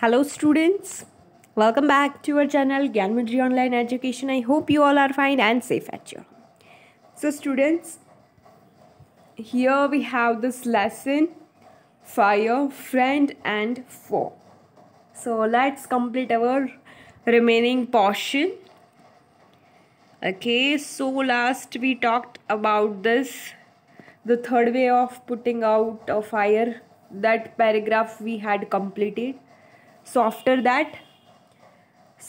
Hello, students. Welcome back to our channel Gyanmudri Online Education. I hope you all are fine and safe at your. So, students, here we have this lesson fire, friend, and foe. So, let's complete our remaining portion. Okay, so last we talked about this the third way of putting out a fire that paragraph we had completed so after that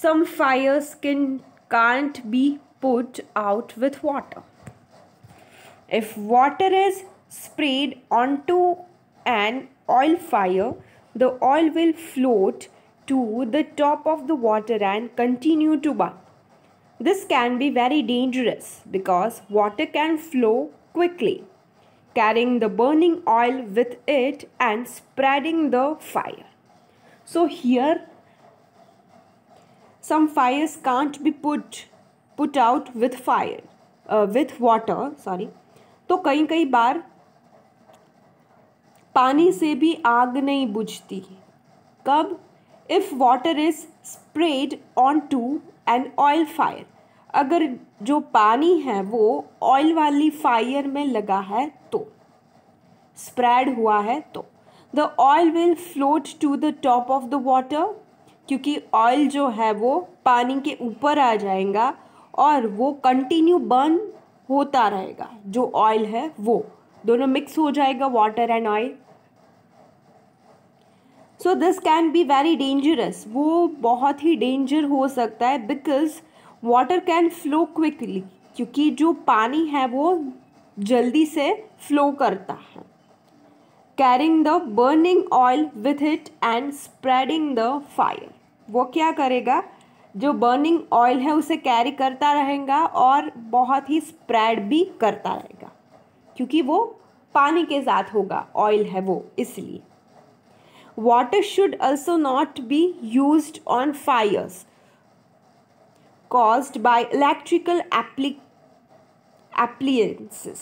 some fires can can't be put out with water if water is sprayed onto an oil fire the oil will float to the top of the water and continue to burn this can be very dangerous because water can flow quickly carrying the burning oil with it and spreading the fire. So here some fires can't be put put out with fire uh, with water sorry. तो कई कई बार पानी से भी आग नहीं बुझती। कब? If water is spread on to an oil fire अगर जो पानी है वो ऑयल वाली फायर में लगा है तो स्प्रेड हुआ है तो। The oil will float to the top of the water क्योंकि ऑयल जो है वो पानी के ऊपर आ जाएगा और वो कंटिन्यू बर्न होता रहेगा। जो ऑयल है वो। दोनों मिक्स हो जाएगा water and oil so this can be very dangerous वो बहुत ही डेंजर हो सकता है because water can flow quickly क्योंकि जो पानी है वो जल्दी से फ्लो करता है। Carrying the burning oil with it and spreading the fire वो क्या करेगा? जो बर्निंग ऑयल है, उसे कैरी करता रहेगा और बहुत ही स्प्रेड भी करता रहेगा। क्योंकि वो पानी के साथ होगा ऑयल है वो, इसलिए। Water should also not be use on fires caused by electrical appliances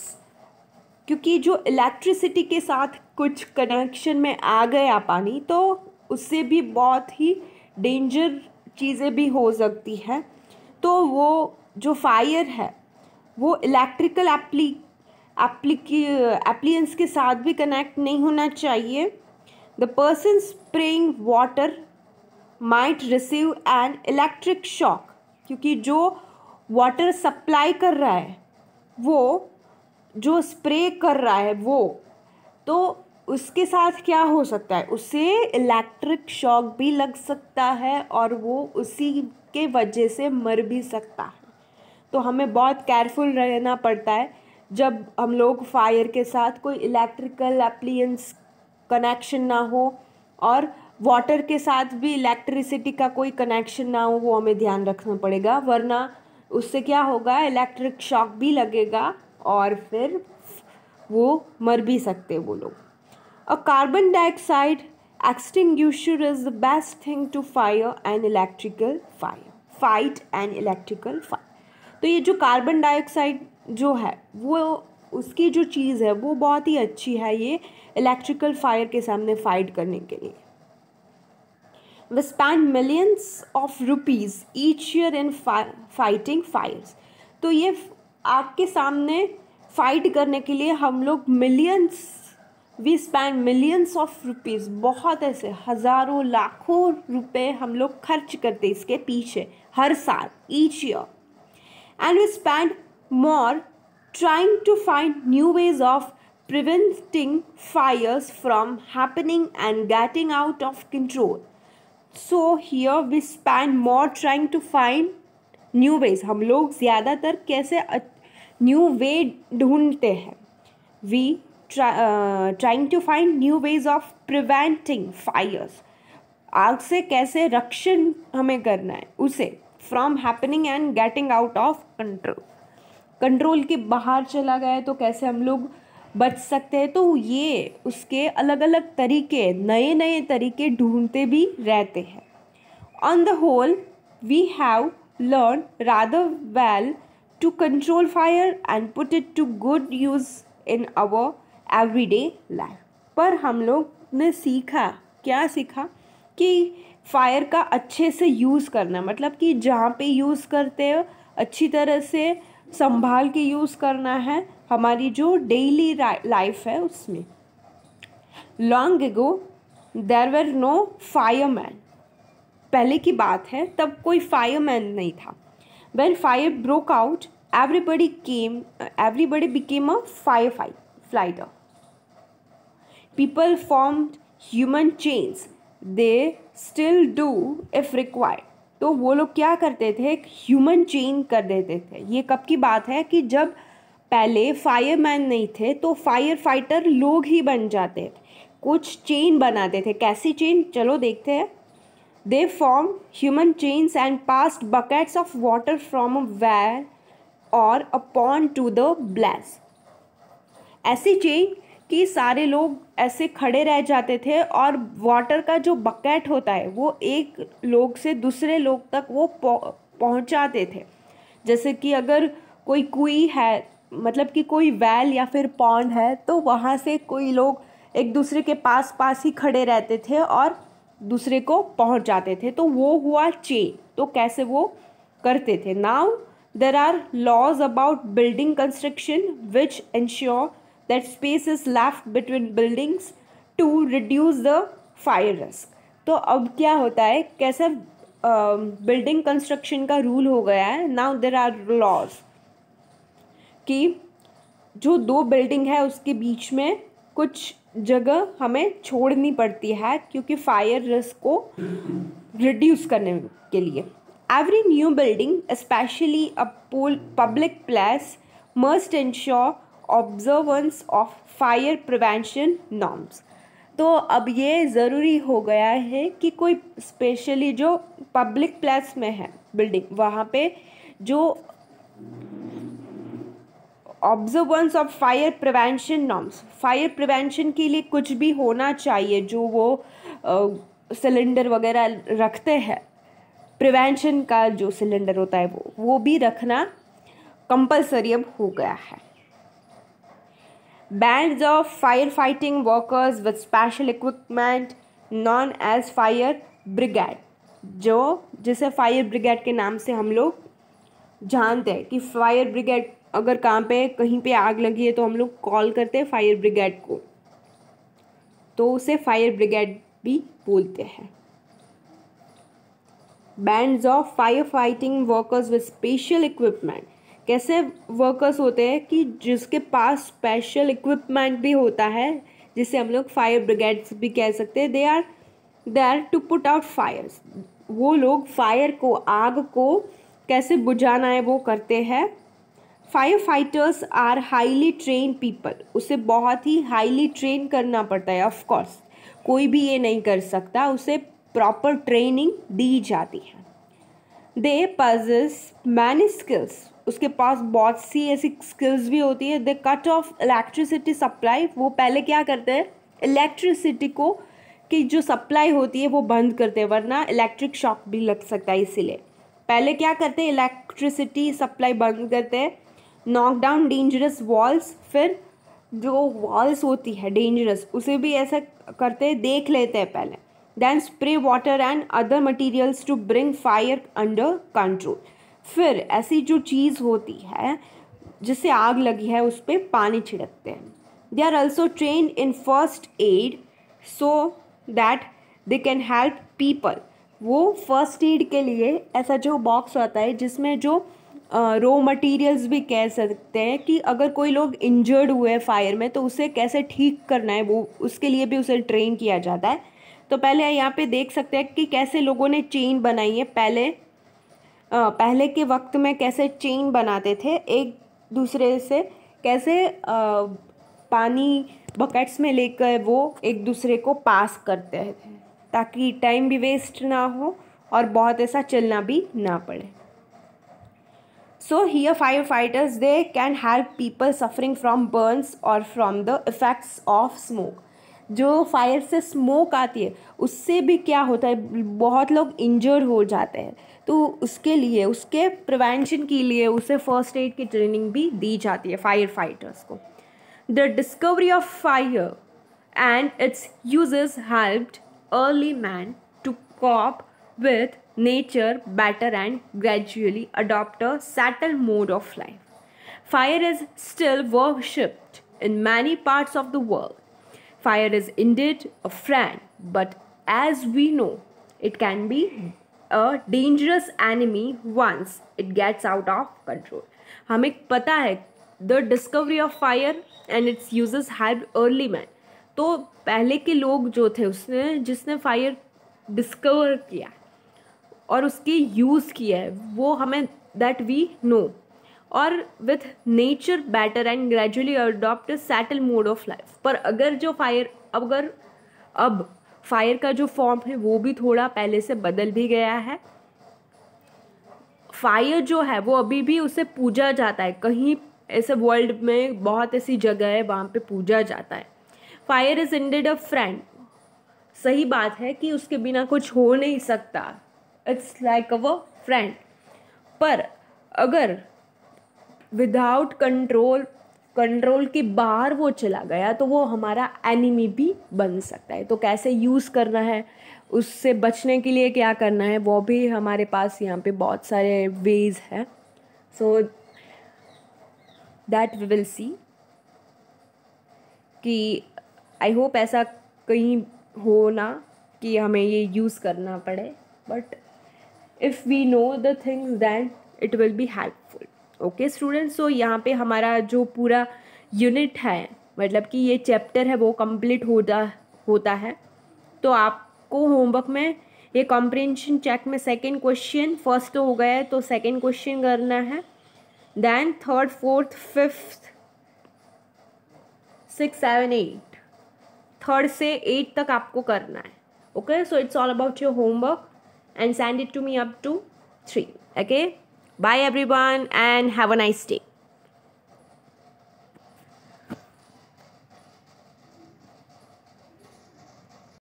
क्योंकि जो इलेक्ट्रिसिटी के साथ कुछ कनेक्शन में आ गया पानी तो उससे भी बहुत ही डेंजर चीज़ें भी हो सकती हैं। तो वो जो फायर है, वो इलेक्ट्रिकल एप्ली एप्लियंस के साथ भी कनेक्ट नहीं होना चाहिए। The person spraying water might receive an electric shock क्योंकि जो वाटर सप्लाई कर रहा है, वो जो स्प्रे कर रहा है वो तो उसके साथ क्या हो सकता है? उसे इलेक्ट्रिक शॉक भी लग सकता है और वो उसी के वजह से मर भी सकता है। तो हमें बहुत केयरफुल रहना पड़ता है। जब हम लोग फायर के साथ कोई इलेक्ट्रिकल एप्लियंस कनेक्शन ना हो और वाटर के साथ भी इलेक्ट्रिसिटी का कोई कनेक्शन ना हो वो हमें ध्यान रखना पड़ेगा। वरना उससे क्या होगा? इलेक्ट्रिक शॉक भी लगेगा। और फिर वो मर भी सकते वो लोग। A carbon dioxide extinguisher is the best thing to fire and electrical fire fight and electrical fire तो ये जो कार्बन डाइऑक्साइड जो है, वो उसकी जो चीज़ है, वो बहुत ही अच्छी है ये इलेक्ट्रिकल फायर के सामने फाइट करने के लिए। We spend millions of rupees each year in fighting fires. तो ये आग के सामने फाइट करने के लिए हम लोग millions we spend millions of rupees बहुत ऐसे हज़ारों, लाखों रुपए हम लोग खर्च करते इसके पीछे, हर साल each year and we spend more trying to find new ways of preventing fires from happening and getting out of control. So here we spend more trying to find new ways हम लोग ज़्यादातर कैसे new way ढूंढते हैं। We trying to find new ways of preventing fires आग से कैसे रक्षण हमें करना है, उसे from happening and getting out of control control के बाहर चला गया तो कैसे हम लोग बच सकते हैं? तो ये उसके अलग अलग तरीके नए नए तरीके ढूंढते भी रहते हैं। On the whole we have learn rather well control fire and put it to good use in our everyday life पर हम लोग ने सीखा, क्या सीखा? कि फायर का अच्छे से यूज़ करना मतलब कि जहाँ पे यूज़ करते हो, अच्छी तरह से संभाल के यूज़ करना है हमारी जो डेली लाइफ है उसमें। Long ago there were no fireman पहले की बात है, तब कोई फायरमैन नहीं था। Broke out everybody came everybody became a fire fight fighter people formed human chain they still do if required तो वो लोग क्या करते थे? एक ह्यूमन चेन कर देते थे। ये कब की बात है कि जब पहले फायरमैन नहीं थे तो फायर फाइटर लोग ही बन जाते थे। कुछ चेन बनाते थे। कैसी चेन चलो देखते हैं। They form human chains and passed buckets of water from a well or a pond to the blaze ऐसी चेन कि सारे लोग ऐसे खड़े रह जाते थे और वाटर का जो बकेट होता है, वो एक लोग से दूसरे लोग तक वो पहुंचाते थे। जैसे कि अगर कोई कुई है मतलब कि कोई वैल या फिर पॉन्ड है तो वहाँ से कोई लोग एक दूसरे के पास पास ही खड़े रहते थे और दूसरे को पहुँच जाते थे। तो वो हुआ चेन तो कैसे वो करते थे? Now there are laws about building construction which ensure that space is left between buildings to reduce the fire risk. तो अब क्या होता है? कैसे बिल्डिंग कंस्ट्रक्शन का रूल हो गया है? नाउ देर आर लॉज कि जो दो बिल्डिंग है, उसके बीच में कुछ जगह हमें छोड़नी पड़ती है क्योंकि फायर रिस्क को रिड्यूस करने के लिए। Every new building specially a public place must ensure observance of fire prevention norms तो अब ये ज़रूरी हो गया है कि कोई स्पेशली जो पब्लिक प्लेस में है बिल्डिंग वहाँ पे जो observance of fire prevention norms fire prevention के लिए कुछ भी होना चाहिए जो वो सिलेंडर वगैरह रखते हैं। प्रिवेंशन का जो सिलेंडर होता है वो वो भी रखना कंपलसरी अब हो गया है। Band of fire fighting workers with special equipment known as fire brigade जो, जिसे फायर ब्रिगेड के नाम से हम लोग जानते हैं कि फायर ब्रिगेड अगर कहाँ पे, कहीं पे आग लगी है तो हम लोग कॉल करते हैं फायर ब्रिगेड को। तो उसे फायर ब्रिगेड भी बोलते हैं। Bands of fire fighting workers with special equipment कैसे वर्कर्स होते हैं कि जिसके पास स्पेशल इक्विपमेंट भी होता है, जिसे हम लोग फायर ब्रिगेड्स भी कह सकते हैं। They are they are to put out fires वो लोग फायर को, आग को कैसे बुझाना है वो करते हैं। Fire fighters are highly train people उसे बहुत ही हाईली ट्रेन करना पड़ता है ऑफ़ कोर्स कोई भी ये नहीं कर सकता, उसे प्रॉपर ट्रेनिंग दी जाती है। दे पजेस मैनी स्किल्स उसके पास बहुत सी ऐसी स्किल्स भी होती है। They cut off electricity supply वो पहले क्या करते हैं? इलेक्ट्रिसिटी को, की जो सप्लाई होती है, वो बंद करते हैं, वरना इलेक्ट्रिक शॉक भी लग सकता है इसीलिए। पहले क्या करते हैं? इलेक्ट्रिसिटी सप्लाई बंद करते हैं। नॉक डाउन डेंजरस वॉल्स फिर जो वॉल्स होती है डेंजरस उसे भी ऐसा करते, देख लेते हैं पहले। Then spray water and other materials to bring fire under control फिर ऐसी जो चीज़ होती है, जिससे आग लगी है, उस पर पानी छिड़कते हैं। They are also train in first aid so that they can help people वो फ़र्स्ट एड के लिए ऐसा जो बॉक्स होता है, जिसमें जो रो uh, मटेरियल्स भी कह सकते हैं कि अगर कोई लोग इंजर्ड हुए हैं फायर में तो उसे कैसे ठीक करना है वो उसके लिए भी उसे ट्रेन किया जाता है। तो पहले यहाँ पे देख सकते हैं कि कैसे लोगों ने चेन बनाई है। पहले आ, पहले के वक्त में कैसे चेन बनाते थे एक दूसरे से कैसे आ, पानी बकेट्स में लेकर वो एक दूसरे को पास करते थे ताकि टाइम भी वेस्ट ना हो और बहुत ऐसा चलना भी ना पड़े। Here fire fighters they can help people suffering from burns और from the effects of smoke जो फायर से स्मोक आती है, उससे भी क्या होता है? बहुत लोग इंजर्ड हो जाते हैं। तो उसके लिए, उसके प्रिवेंशन के लिए उसे फ़र्स्ट एड की ट्रेनिंग भी दी जाती है फायर फाइटर्स को। The discovery of fire and its uses helped early man to cope with nature better and gradually adopt a settled mode of life. Fire is still worshipped in many parts of the world. Fire is indeed a friend, but as we know, it can be a dangerous enemy once it gets out of control. हमें पता है the discovery of fire and its uses had early man तो पहले के लोग जो थे उसने जिसने फायर डिस्कवर किया और उसकी यूज़ किया है, वो हमें दैट वी नो और with nature better and gradually adopt settle mode of life पर अगर जो फायर अगर अब फायर का जो फॉर्म है, वो भी थोड़ा पहले से बदल भी गया है। फायर जो है, वो अभी भी उसे पूजा जाता है। कहीं ऐसे वर्ल्ड में बहुत ऐसी जगह है, वहाँ पे पूजा जाता है। Fire is indeed a friend सही बात है कि उसके बिना कुछ हो नहीं सकता। इट्स लाइक अवर फ्रेंड पर अगर विदाउट कंट्रोल कंट्रोल के बाहर वो चला गया तो वो हमारा एनिमी भी बन सकता है। तो कैसे यूज़ करना है? उससे बचने के लिए क्या करना है? वो भी हमारे पास यहाँ पे बहुत सारे वेज है। So that we will see कि आई होप ऐसा कहीं हो ना कि हमें ये यूज़ करना पड़े। But if we know the things then it will be helpful okay students so यहाँ पे हमारा जो पूरा यूनिट है मतलब कि ये चैप्टर है, वो कंप्लीट होता होता है। तो आपको होमवर्क में ये कॉम्प्रिहेंशन चेक में सेकेंड क्वेश्चन फ़र्स्ट हो गया है तो सेकेंड क्वेश्चन करना है। Then third fourth fifth six seven eight third से एट तक आपको करना है। Okay so it's all about your homework and send it to me up to 3 okay? Bye everyone and have a nice day